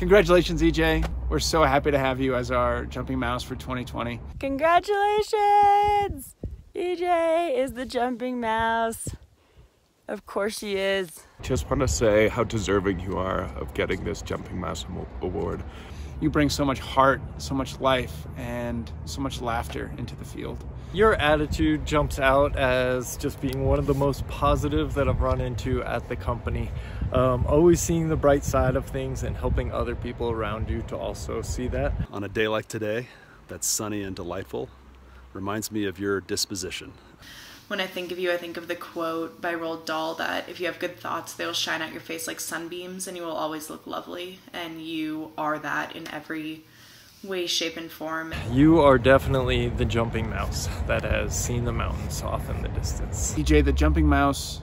Congratulations, EJ. We're so happy to have you as our jumping mouse for 2020. Congratulations! EJ is the jumping mouse. Of course she is. Just want to say how deserving you are of getting this Jumping Mouse Award. You bring so much heart, so much life, and so much laughter into the field. Your attitude jumps out as just being one of the most positive that I've run into at the company. Um, always seeing the bright side of things and helping other people around you to also see that. On a day like today, that's sunny and delightful, reminds me of your disposition when I think of you, I think of the quote by Roald Dahl that if you have good thoughts, they will shine out your face like sunbeams and you will always look lovely. And you are that in every way, shape, and form. You are definitely the jumping mouse that has seen the mountains off in the distance. EJ, the jumping mouse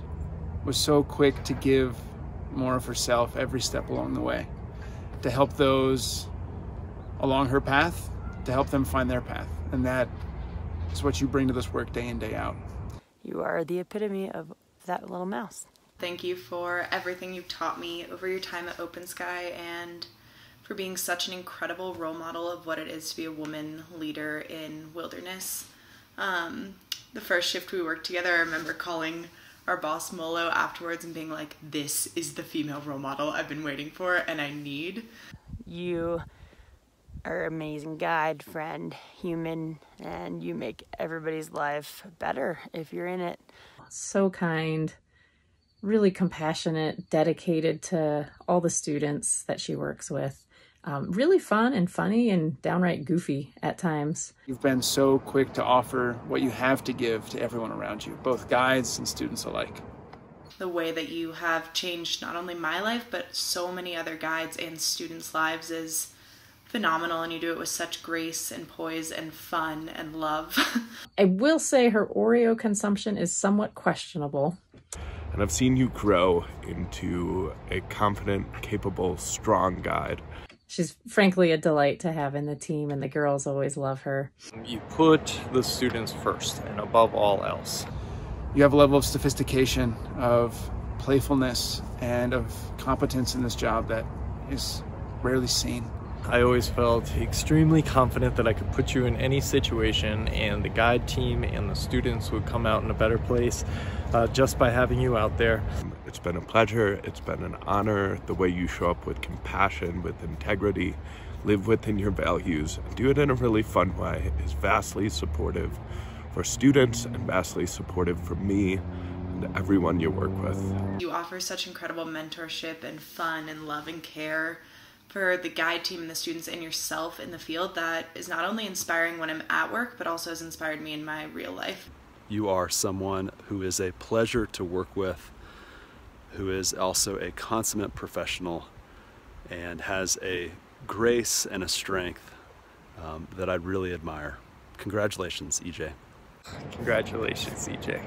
was so quick to give more of herself every step along the way to help those along her path, to help them find their path. And that is what you bring to this work day in, day out. You are the epitome of that little mouse. Thank you for everything you've taught me over your time at Open Sky and for being such an incredible role model of what it is to be a woman leader in wilderness. Um, the first shift we worked together, I remember calling our boss Molo afterwards and being like, This is the female role model I've been waiting for and I need. You are amazing guide, friend, human, and you make everybody's life better if you're in it. So kind, really compassionate, dedicated to all the students that she works with. Um, really fun and funny and downright goofy at times. You've been so quick to offer what you have to give to everyone around you, both guides and students alike. The way that you have changed not only my life, but so many other guides and students' lives is phenomenal and you do it with such grace and poise and fun and love. I will say her Oreo consumption is somewhat questionable. And I've seen you grow into a confident, capable, strong guide. She's frankly a delight to have in the team, and the girls always love her. You put the students first and above all else. You have a level of sophistication, of playfulness, and of competence in this job that is rarely seen. I always felt extremely confident that I could put you in any situation and the guide team and the students would come out in a better place uh, just by having you out there. It's been a pleasure, it's been an honor, the way you show up with compassion, with integrity, live within your values, and do it in a really fun way is vastly supportive for students and vastly supportive for me and everyone you work with. You offer such incredible mentorship and fun and love and care for the guide team and the students and yourself in the field that is not only inspiring when I'm at work, but also has inspired me in my real life. You are someone who is a pleasure to work with, who is also a consummate professional, and has a grace and a strength um, that I really admire. Congratulations, EJ. Congratulations, EJ.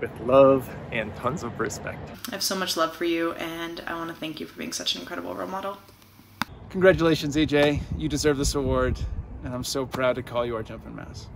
With love and tons of respect. I have so much love for you, and I want to thank you for being such an incredible role model. Congratulations, EJ. You deserve this award, and I'm so proud to call you our jumping mouse.